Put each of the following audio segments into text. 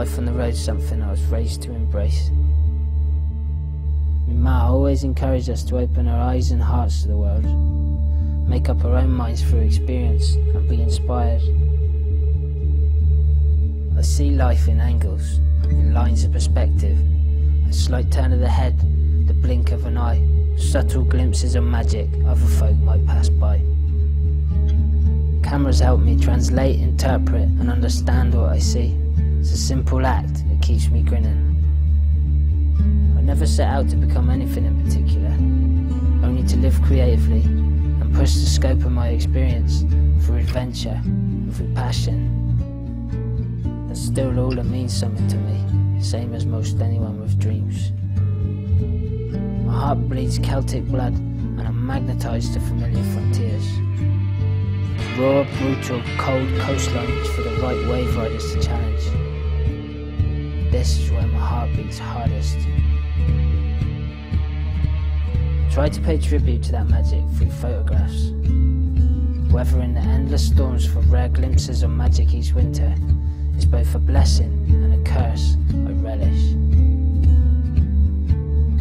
Life on the road's something I was raised to embrace. My ma always encouraged us to open our eyes and hearts to the world, make up our own minds through experience, and be inspired. I see life in angles, in lines of perspective, a slight turn of the head, the blink of an eye, subtle glimpses of magic other folk might pass by. Cameras help me translate, interpret, and understand what I see. It's a simple act that keeps me grinning. I never set out to become anything in particular, only to live creatively and push the scope of my experience through adventure and through passion. That's still all that means something to me, same as most anyone with dreams. My heart bleeds Celtic blood and I'm magnetised to familiar frontiers. Raw, brutal, cold coastlines for the right wave riders to challenge. This is where my heart beats hardest. Try to pay tribute to that magic through photographs. Weathering the endless storms for rare glimpses of magic each winter is both a blessing and a curse I relish.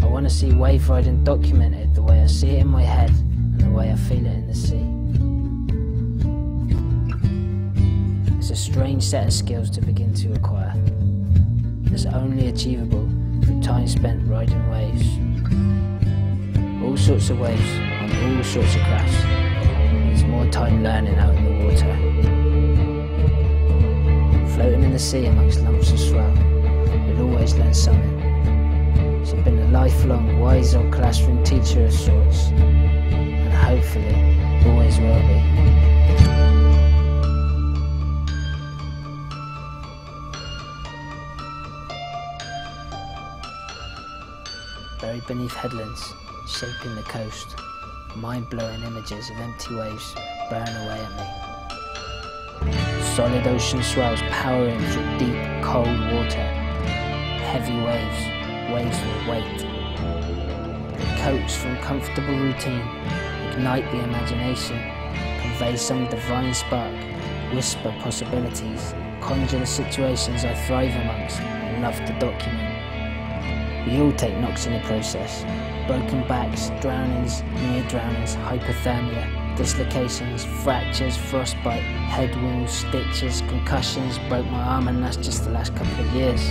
I want to see wave riding documented the way I see it in my head and the way I feel it in the sea. It's a strange set of skills to begin to acquire. It's only achievable through time spent riding waves. All sorts of waves on all sorts of crafts. Needs more time learning out in the water. Floating in the sea amongst lumps of swell, you'll always learn something. She's been a lifelong wise old classroom teacher of sorts, and hopefully always will be. Buried beneath headlands, shaping the coast, mind-blowing images of empty waves burn away at me. Solid ocean swells powering through deep, cold water. Heavy waves, waves with weight. Coax from comfortable routine, ignite the imagination, convey some divine spark, whisper possibilities, conjure the situations I thrive amongst and love to document. We all take knocks in the process. Broken backs, drownings, near drownings, hypothermia, dislocations, fractures, frostbite, head wounds, stitches, concussions, broke my arm and that's just the last couple of years.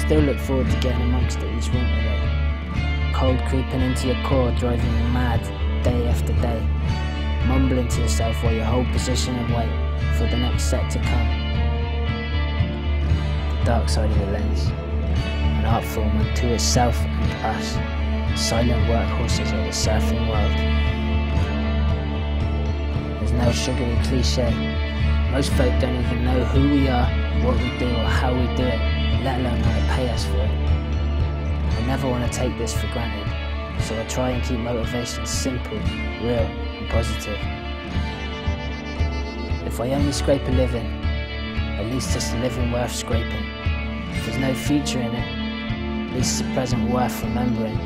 Still look forward to getting amongst it each winter though. Cold creeping into your core, driving you mad, day after day. Mumbling to yourself while you hold position and wait for the next set to come. The dark side of the lens art form unto itself and us, silent workhorses of the surfing world. There's no sugary cliche. Most folk don't even know who we are, what we do, or how we do it, let alone how to pay us for it. I never want to take this for granted, so I try and keep motivation simple, real, and positive. If I only scrape a living, at least it's a living worth scraping. If there's no future in it, a present worth remembering.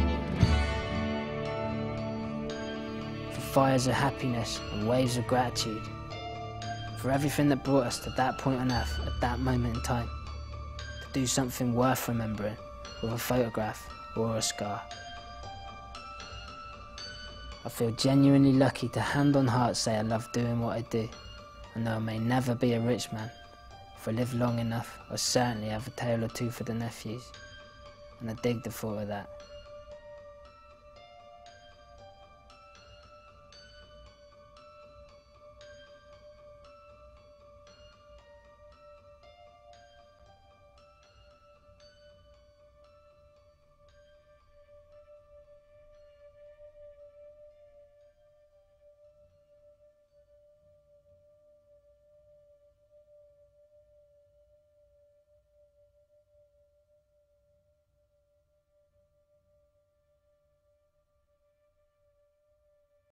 For fires of happiness and waves of gratitude. For everything that brought us to that point on earth at that moment in time. To do something worth remembering with a photograph or a scar. I feel genuinely lucky to hand on heart say I love doing what I do. And though I may never be a rich man, if I live long enough, I'll certainly have a tale or two for the nephews and I dig the thought of that.